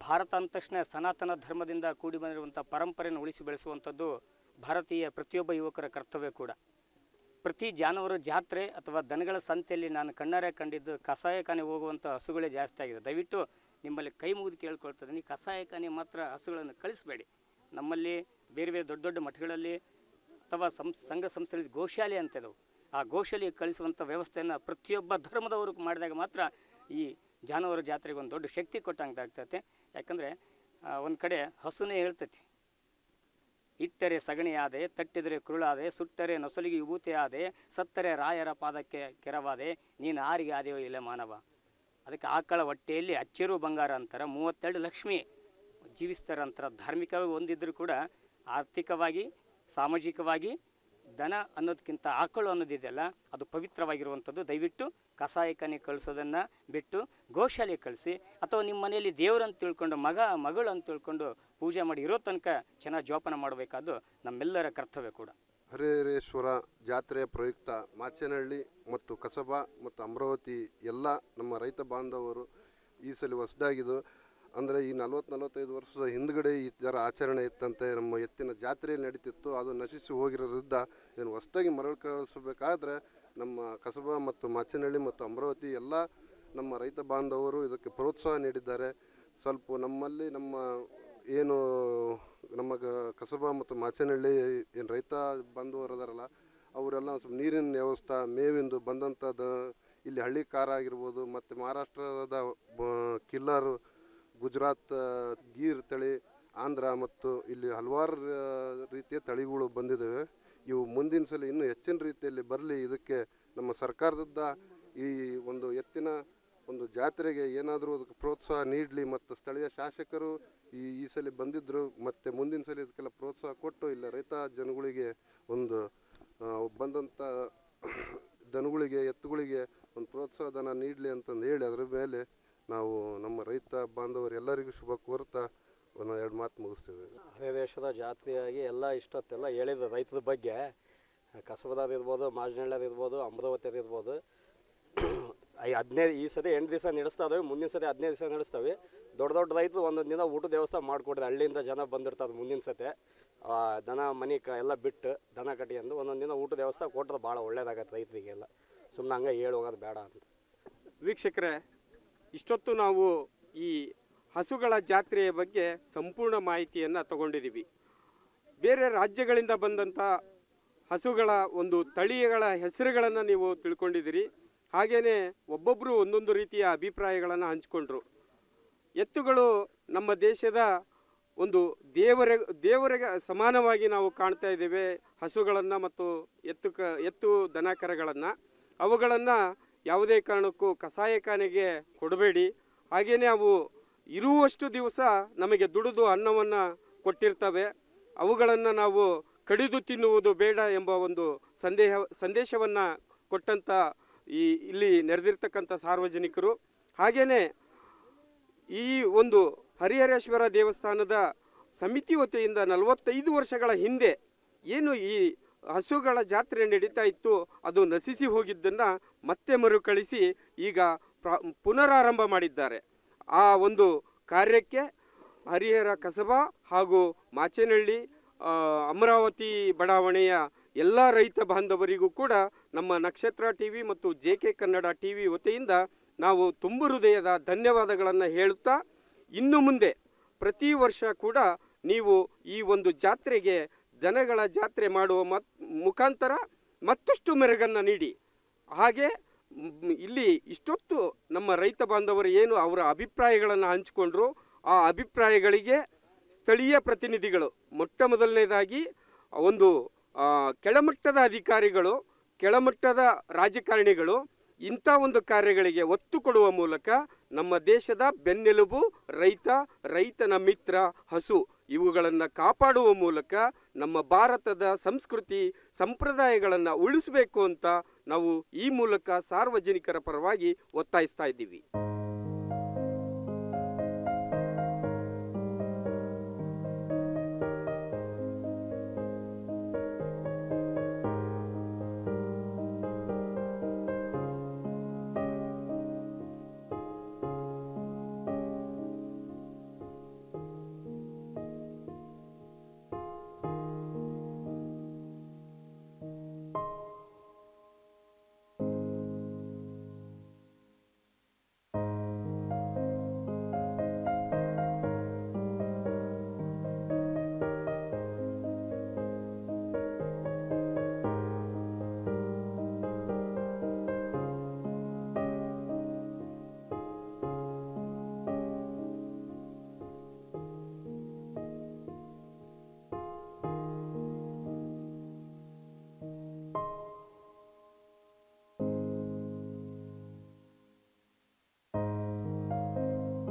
ಭಾರತ ಅಂದ ತಕ್ಷಣ ಸನಾತನ ಧರ್ಮದಿಂದ ಕೂಡಿ ಬಂದಿರುವಂಥ ಪರಂಪರೆಯನ್ನು ಉಳಿಸಿ ಬೆಳೆಸುವಂಥದ್ದು ಭಾರತೀಯ ಪ್ರತಿಯೊಬ್ಬ ಯುವಕರ ಕರ್ತವ್ಯ ಕೂಡ. ಪ್ರತಿ ಜಾನುವಾರು ಜಾತ್ರೆ ಅಥವಾ ದನಗಳ ಸಂತೆಯಲ್ಲಿ ನಾನು ಕಣ್ಣಾರೆ ಕಂಡಿದ್ದು ಕಸಾಯಖಾನೆ ಹೋಗುವಂಥ ಹಸುಗಳೇ ಜಾಸ್ತಿ ಆಗಿದೆ. ದಯವಿಟ್ಟು ನಿಮ್ಮಲ್ಲಿ ಕೈ ಮುಗಿದು ಕೇಳ್ಕೊಳ್ತಾ ಇದ್ದೀನಿ ಕಸಾಯಖಾನೆ ಮಾತ್ರ ಹಸುಗಳನ್ನು ಕಳಿಸಬೇಡಿ. ನಮ್ಮಲ್ಲಿ ಬೇರೆ ಬೇರೆ ದೊಡ್ಡ ದೊಡ್ಡ ಮಠಗಳಲ್ಲಿ ಅಥವಾ ಸಂ ಸಂಘ ಸಂಸ್ಥೆಗಳಲ್ಲಿ ಗೋಶಾಲೆ ಅಂತ ಇದಾವೆ. ಆ ಗೋಶಾಲೆಗೆ ಕಳಿಸುವಂಥ ವ್ಯವಸ್ಥೆಯನ್ನು ಪ್ರತಿಯೊಬ್ಬ ಧರ್ಮದವರು ಮಾಡಿದಾಗ ಮಾತ್ರ ಈ ಜಾನುವಾರು ಜಾತ್ರೆಗೆ ಒಂದು ದೊಡ್ಡ ಶಕ್ತಿ ಕೊಟ್ಟಂಗೆ ಆಗ್ತೈತೆ. ಯಾಕಂದರೆ ಒಂದು ಕಡೆ ಹಸುನೇ ಹೇಳ್ತೈತಿ. ಇಟ್ಟರೆ ಸಗಣಿಯಾದೆ, ತಟ್ಟಿದರೆ ಕುರುಳಾದೆ, ಸುಟ್ಟರೆ ನೊಸಲಿಗೆ ವಿಭೂತಿಯಾದೆ, ಸತ್ತರೆ ರಾಯರ ಪಾದಕ್ಕೆ ಕೆರವಾದೆ, ನೀನು ಆರಿಗೆ ಆದೆಯೋ ಇಲ್ಲ ಮಾನವ. ಅದಕ್ಕೆ ಆಕಳ ಹೊಟ್ಟೆಯಲ್ಲಿ ಅಚ್ಚರು ಬಂಗಾರ ಅಂತಾರೆ, ಮೂವತ್ತೆರಡು ಲಕ್ಷ್ಮಿ. ಜೀವಿಸ್ತಾರೆ ಧಾರ್ಮಿಕವಾಗಿ ಹೊಂದಿದ್ರು ಕೂಡ ಆರ್ಥಿಕವಾಗಿ, ಸಾಮಾಜಿಕವಾಗಿ ದನ ಅನ್ನೋದಕ್ಕಿಂತ ಆಕಳು ಅನ್ನೋದಿದೆಯಲ್ಲ ಅದು ಪವಿತ್ರವಾಗಿರುವಂಥದ್ದು. ದಯವಿಟ್ಟು ಕಸಾಯಖಾನೆ ಕಳಿಸೋದನ್ನು ಬಿಟ್ಟು ಗೋಶಾಲೆ ಕಳಿಸಿ, ಅಥವಾ ನಿಮ್ಮ ಮನೆಯಲ್ಲಿ ದೇವರಂತ ತಿಳ್ಕೊಂಡು, ಮಗ ಮಗಳು ಅಂತ ತಿಳ್ಕೊಂಡು ಪೂಜೆ ಮಾಡಿ ಇರೋ ತನಕ ಚೆನ್ನಾಗಿ ಜೋಪಾನ ಮಾಡಬೇಕಾದ್ದು ನಮ್ಮೆಲ್ಲರ ಕರ್ತವ್ಯ ಕೂಡ. ಹರಿಹರೇಶ್ವರ ಜಾತ್ರೆಯ ಪ್ರಯುಕ್ತ ಮಾಚೇನಹಳ್ಳಿ ಮತ್ತು ಕಸಬಾ ಮತ್ತು ಅಮರಾವತಿ ಎಲ್ಲ ನಮ್ಮ ರೈತ ಬಾಂಧವರು ಈ ಸಲ ಹೊಸದಾಗಿದ್ದು. ಅಂದರೆ ಈ ನಲ್ವತ್ತು ನಲವತ್ತೈದು ವರ್ಷದ ಹಿಂದ್ಗಡೆ ಈ ಥರ ಆಚರಣೆ ಇತ್ತಂತೆ, ನಮ್ಮ ಎತ್ತಿನ ಜಾತ್ರೆ ನಡೀತಿತ್ತು, ಅದು ನಶಿಸಿ ಹೋಗಿರೋದ್ರಿಂದ ಇದನ್ನು ಹೊಸದಾಗಿ ಕಳಿಸಬೇಕಾದ್ರೆ ನಮ್ಮ ಕಸಬಾ ಮತ್ತು ಮಾಚನಹಳ್ಳಿ ಮತ್ತು ಅಮರಾವತಿ ಎಲ್ಲ ನಮ್ಮ ರೈತ ಬಾಂಧವರು ಇದಕ್ಕೆ ಪ್ರೋತ್ಸಾಹ ನೀಡಿದ್ದಾರೆ. ಸ್ವಲ್ಪ ನಮ್ಮಲ್ಲಿ ನಮ್ಮ ಏನು ನಮ್ಮ ಕಸಬಾ ಮತ್ತು ಮಾಚನಹಳ್ಳಿ ಏನು ರೈತ ಬಾಂಧವರು ಅದಾರಲ್ಲ ಅವರೆಲ್ಲ ಸ್ವಲ್ಪ ನೀರಿನ ವ್ಯವಸ್ಥೆ, ಮೇವಿಂದು ಬಂದಂಥದ್ದು ಇಲ್ಲಿ ಹಳ್ಳಿ ಕಾರ ಆಗಿರ್ಬೋದು, ಮತ್ತು ಮಹಾರಾಷ್ಟ್ರದ ಕಿಲ್ಲರು ಗುಜರಾತ್ ಗೀರ್ ತಳಿ, ಆಂಧ್ರ ಮತ್ತು ಇಲ್ಲಿ ಹಲವಾರು ರೀತಿಯ ತಳಿಗಳು ಬಂದಿದ್ದಾವೆ ಇವು ಮುಂದಿನ ಸಲ ಇನ್ನೂ ಹೆಚ್ಚಿನ ರೀತಿಯಲ್ಲಿ ಬರಲಿ. ಇದಕ್ಕೆ ನಮ್ಮ ಸರ್ಕಾರದಿಂದ ಈ ಒಂದು ಎತ್ತಿನ ಒಂದು ಜಾತ್ರೆಗೆ ಏನಾದರೂ ಅದಕ್ಕೆ ಪ್ರೋತ್ಸಾಹ ನೀಡಲಿ ಮತ್ತು ಸ್ಥಳೀಯ ಶಾಸಕರು ಈ ಈ ಸಲ ಬಂದಿದ್ದರು ಮತ್ತು ಮುಂದಿನ ಸಲ ಇದಕ್ಕೆಲ್ಲ ಪ್ರೋತ್ಸಾಹ ಕೊಟ್ಟು ಇಲ್ಲ ರೈತ ಜನಗಳಿಗೆ ಒಂದು ಬಂದಂಥ ದನಗಳಿಗೆ, ಎತ್ತುಗಳಿಗೆ ಒಂದು ಪ್ರೋತ್ಸಾಹ ಧನ ನೀಡಲಿ ಅಂತಂದು ಹೇಳಿ ಅದರ ಮೇಲೆ ನಾವು ನಮ್ಮ ರೈತ ಬಾಂಧವರು ಎಲ್ಲರಿಗೂ ಶುಭ ಕೋರ್ತಾ ಒಂದು ಎರಡು ಮಾತು ಮುಗಿಸ್ತೇವೆ. ಅದೇ ದೇಶದ ಜಾತಿಯಾಗಿ ಎಲ್ಲ ಇಷ್ಟೊತ್ತೆಲ್ಲ ಹೇಳಿದ ರೈತರ ಬಗ್ಗೆ ಕಸಬದಾದ ಇರ್ಬೋದು ಮಾಜನಹಳ್ಳಿಯದು ಇರ್ಬೋದು ಅಮರಾವತಿಯದು ಇರ್ಬೋದು. ಐ ಹದಿನೈದು ಈ ಸತಿ ಎಂಟು ದಿವಸ ನಡೆಸ್ತಾ ಇದಾವೆ ಮುಂದಿನ ಸತಿ ಹದಿನೈದು ದಿವಸ ನಡೆಸ್ತಾವೆ. ದೊಡ್ಡ ದೊಡ್ಡ ರೈತರು ಒಂದೊಂದು ದಿನ ಊಟದ ವ್ಯವಸ್ಥೆ ಮಾಡಿಕೊಡ್ರಿ ಹಳ್ಳಿಯಿಂದ ಜನ ಬಂದಿರ್ತಾರೆ ಮುಂದಿನ ಸತಿ. ಆ, ದನ ಮನೆ ಕ ಎಲ್ಲ ಬಿಟ್ಟು ದನ ಕಟ್ಟಿಕೊಂಡು ಒಂದೊಂದು ದಿನ ಊಟದ ವ್ಯವಸ್ಥೆ ಕೊಟ್ಟರೆ ಭಾಳ ಒಳ್ಳೇದಾಗತ್ತೆ ರೈತರಿಗೆಲ್ಲ. ಸುಮ್ಮನೆ ಹಂಗೆ ಹೇಳಿ ಹೋಗೋದು ಬೇಡ ಅಂತ. ವೀಕ್ಷಕರೇ ಇಷ್ಟೊತ್ತು ನಾವು ಈ ಹಸುಗಳ ಜಾತ್ರೆಯ ಬಗ್ಗೆ ಸಂಪೂರ್ಣ ಮಾಹಿತಿಯನ್ನು ತಗೊಂಡಿದ್ದೀವಿ. ಬೇರೆ ರಾಜ್ಯಗಳಿಂದ ಬಂದಂಥ ಹಸುಗಳ ಒಂದು ತಳಿಗಳ ಹೆಸರುಗಳನ್ನು ನೀವು ತಿಳ್ಕೊಂಡಿದ್ದೀರಿ. ಹಾಗೆಯೇ ಒಬ್ಬೊಬ್ಬರು ಒಂದೊಂದು ರೀತಿಯ ಅಭಿಪ್ರಾಯಗಳನ್ನು ಹಂಚಿಕೊಂಡ್ರು. ಎತ್ತುಗಳು ನಮ್ಮ ದೇಶದ ಒಂದು ದೇವರ, ದೇವರಿಗೆ ಸಮಾನವಾಗಿ ನಾವು ಕಾಣ್ತಾ ಇದ್ದೇವೆ ಹಸುಗಳನ್ನು ಮತ್ತು ಎತ್ತು ಕ ಎತ್ತು ದನಕರಗಳನ್ನು ಅವುಗಳನ್ನು ಯಾವುದೇ ಕಾರಣಕ್ಕೂ ಕಸಾಯಖಾನೆಗೆ ಕೊಡಬೇಡಿ. ಹಾಗೆಯೇ ಅವು ಇರುವಷ್ಟು ದಿವಸ ನಮಗೆ ದುಡಿದು ಅನ್ನವನ್ನು ಕೊಟ್ಟಿರ್ತವೆ. ಅವುಗಳನ್ನು ನಾವು ಕಡಿದು ತಿನ್ನುವುದು ಬೇಡ ಎಂಬ ಒಂದು ಸಂದೇಹ, ಸಂದೇಶವನ್ನು ಕೊಟ್ಟಂಥ ಈ, ಇಲ್ಲಿ ನೆರೆದಿರ್ತಕ್ಕಂಥ ಸಾರ್ವಜನಿಕರು. ಹಾಗೆಯೇ ಈ ಒಂದು ಹರಿಹರೇಶ್ವರ ದೇವಸ್ಥಾನದ ಸಮಿತಿ ವತಿಯಿಂದ ನಲವತ್ತೈದು ವರ್ಷಗಳ ಹಿಂದೆ ಏನು ಈ ಹಸುಗಳ ಜಾತ್ರೆ ನಡೀತಾ ಇತ್ತು, ಅದು ನಶಿಸಿ ಹೋಗಿದ್ದನ್ನು ಮತ್ತೆ ಮರುಕಳಿಸಿ ಈಗ ಪುನರಾರಂಭ ಮಾಡಿದ್ದಾರೆ. ಆ ಒಂದು ಕಾರ್ಯಕ್ಕೆ ಹರಿಹರ ಕಸಬಾ ಹಾಗೂ ಮಾಚೇನಹಳ್ಳಿ ಅಮರಾವತಿ ಬಡಾವಣೆಯ ಎಲ್ಲ ರೈತ ಬಾಂಧವರಿಗೂ ಕೂಡ ನಮ್ಮ ನಕ್ಷತ್ರ ಟಿ ವಿ ಮತ್ತು J K Kannada T V ವತಿಯಿಂದ ನಾವು ತುಂಬು ಹೃದಯದ ಧನ್ಯವಾದಗಳನ್ನು ಹೇಳುತ್ತಾ, ಇನ್ನು ಮುಂದೆ ಪ್ರತಿ ವರ್ಷ ಕೂಡ ನೀವು ಈ ಒಂದು ಜಾತ್ರೆಗೆ ದನಗಳ ಜಾತ್ರೆ ಮಾಡುವ ಮತ್, ಮುಖಾಂತರ ಮತ್ತಷ್ಟು ಮೆರುಗನ್ನು ನೀಡಿ. ಹಾಗೆ ಇಲ್ಲಿ ಇಷ್ಟೊತ್ತು ನಮ್ಮ ರೈತ ಬಾಂಧವರು ಏನು ಅವರ ಅಭಿಪ್ರಾಯಗಳನ್ನು ಹಂಚಿಕೊಂಡ್ರು, ಆ ಅಭಿಪ್ರಾಯಗಳಿಗೆ ಸ್ಥಳೀಯ ಪ್ರತಿನಿಧಿಗಳು ಮೊಟ್ಟ ಮೊದಲನೇದಾಗಿ ಒಂದು ಕೆಳಮಟ್ಟದ ಅಧಿಕಾರಿಗಳು, ಕೆಳಮಟ್ಟದ ರಾಜಕಾರಣಿಗಳು ಇಂಥ ಒಂದು ಕಾರ್ಯಗಳಿಗೆ ಒತ್ತು ಕೊಡುವ ಮೂಲಕ ನಮ್ಮ ದೇಶದ ಬೆನ್ನೆಲುಬು ರೈತ, ರೈತನ ಮಿತ್ರ, ಹಸು ಇವುಗಳನ್ನು ಕಾಪಾಡುವ ಮೂಲಕ ನಮ್ಮ ಭಾರತದ ಸಂಸ್ಕೃತಿ ಸಂಪ್ರದಾಯಗಳನ್ನು ಉಳಿಸಬೇಕು ಅಂತ ನಾವು ಈ ಮೂಲಕ ಸಾರ್ವಜನಿಕರ ಪರವಾಗಿ ಒತ್ತಾಯಿಸ್ತಾ ಇದ್ದೀವಿ.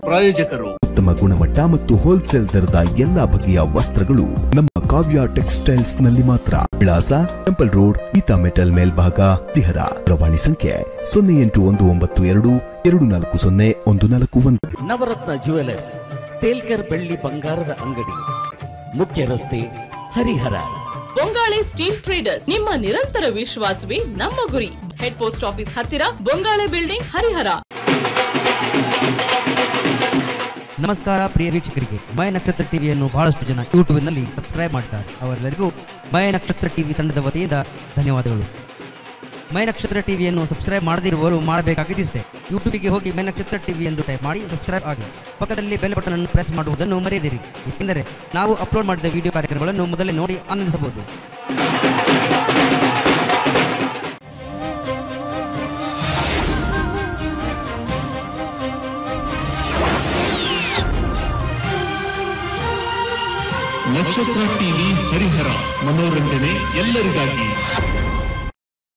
ಪ್ರಾಯೋಜಕರು. ಉತ್ತಮ ಗುಣಮಟ್ಟ ಮತ್ತು ಹೋಲ್ಸೇಲ್ ದರದ ಎಲ್ಲಾ ಬಗೆಯ ವಸ್ತ್ರಗಳು ನಮ್ಮ ಕಾವ್ಯ ಟೆಕ್ಸ್ಟೈಲ್ಸ್ನಲ್ಲಿ ಮಾತ್ರ. ವಿಳಾಸ ಟೆಂಪಲ್ ರೋಡ್ ಗೀತಾ ಮೆಟಲ್ ಮೇಲ್ಭಾಗ ಪರಿಹರ ಪ್ರವಾಣಿ ಸಂಖ್ಯೆ ಸೊನ್ನೆ ಎಂಟು ಒಂದು ಒಂಬತ್ತು ಎರಡು ಎರಡು ನಾಲ್ಕು ಸೊನ್ನೆ ಒಂದು ನಾಲ್ಕು ಒಂದು. ನವರತ್ನ ಜುವೆಲರ್ಸ್ ತೇಲ್ಕರ್ ಬೆಳ್ಳಿ ಬಂಗಾರದ ಅಂಗಡಿ ಮುಖ್ಯ ರಸ್ತೆ ಹರಿಹರ. ಬೊಂಗಾಳೆ ಸ್ಟೀಲ್ ಟ್ರೇಡರ್ಸ್ ನಿಮ್ಮ ನಿರಂತರ ವಿಶ್ವಾಸವೇ ನಮ್ಮ ಗುರಿ. ಹೆಡ್ ಪೋಸ್ಟ್ ಆಫೀಸ್ ಹತ್ತಿರ ಬೊಂಗಾಳೆ ಬಿಲ್ಡಿಂಗ್ ಹರಿಹರ. ನಮಸ್ಕಾರ ಪ್ರಿಯ ವೀಕ್ಷಕರಿಗೆ ಮಯ ನಕ್ಷತ್ರ ಟಿವಿಯನ್ನು ಬಹಳಷ್ಟು ಜನ ಯೂಟ್ಯೂಬ್ನಲ್ಲಿ ಸಬ್ಸ್ಕ್ರೈಬ್ ಮಾಡ್ತಾರೆ. ಅವರೆಲ್ಲರಿಗೂ ಮಯ ನಕ್ಷತ್ರ ಟಿವಿ ತಂಡದ ವತಿಯಿಂದ ಧನ್ಯವಾದಗಳು. ಮಯ ನಕ್ಷತ್ರ ಟಿವಿಯನ್ನು ಸಬ್ಸ್ಕ್ರೈಬ್ ಮಾಡದಿರುವವರು ಮಾಡಬೇಕಾಗಿದ್ದಿಷ್ಟೇ. ಯೂಟ್ಯೂಬಿಗೆ ಹೋಗಿ ಮೈ ನಕ್ಷತ್ರ ಟಿವಿ ಎಂದು ಟೈಪ್ ಮಾಡಿ ಸಬ್ಸ್ಕ್ರೈಬ್ ಆಗಿ. ಪಕ್ಕದಲ್ಲಿ ಬೆಲ್ ಬಟನ್ ಅನ್ನು ಪ್ರೆಸ್ ಮಾಡುವುದನ್ನು ಮರೆಯದಿರಿ. ಏಕೆಂದರೆ ನಾವು ಅಪ್ಲೋಡ್ ಮಾಡಿದ ವಿಡಿಯೋ ಕಾರ್ಯಕ್ರಮಗಳನ್ನು ಮೊದಲೇ ನೋಡಿ ಆನಂದಿಸಬಹುದು. ನಕ್ಷತ್ರ ಟಿವಿ ಹರಿಹರ ಮನೋರಂಜನೆ ಎಲ್ಲರಿಗಾಗಿ.